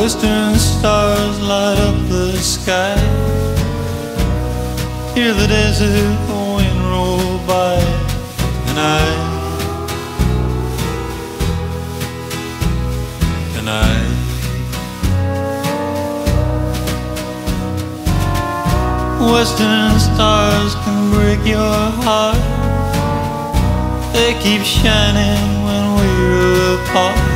Western stars light up the sky. Hear the desert wind roll by, and I, and I. Western stars can break your heart. They keep shining when we're apart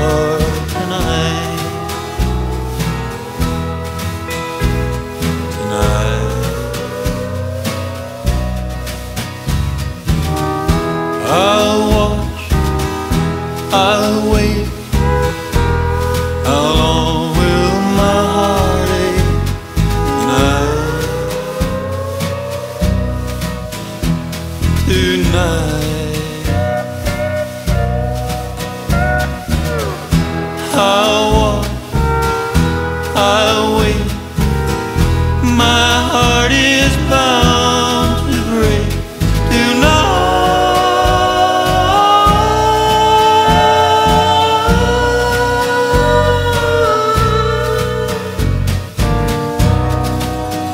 I'll wait. How long will my heart ache tonight? tonight. I'll walk, I'll wait. My heart is bound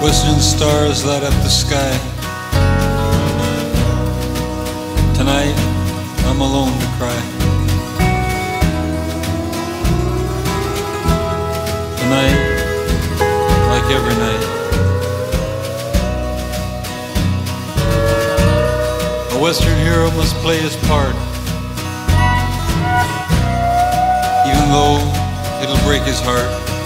Western stars light up the sky. Tonight, I'm alone to cry. Tonight, like every night. A Western hero must play his part. Even though it'll break his heart.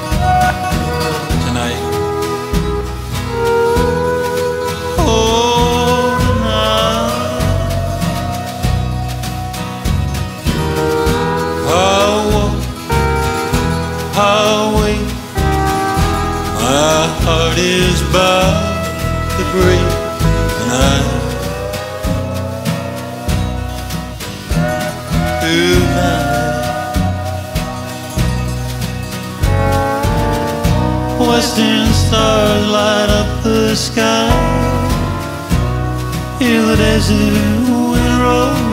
Wait. My heart is bound to break tonight. Tonight. Western stars light up the sky. Hear the desert wind roll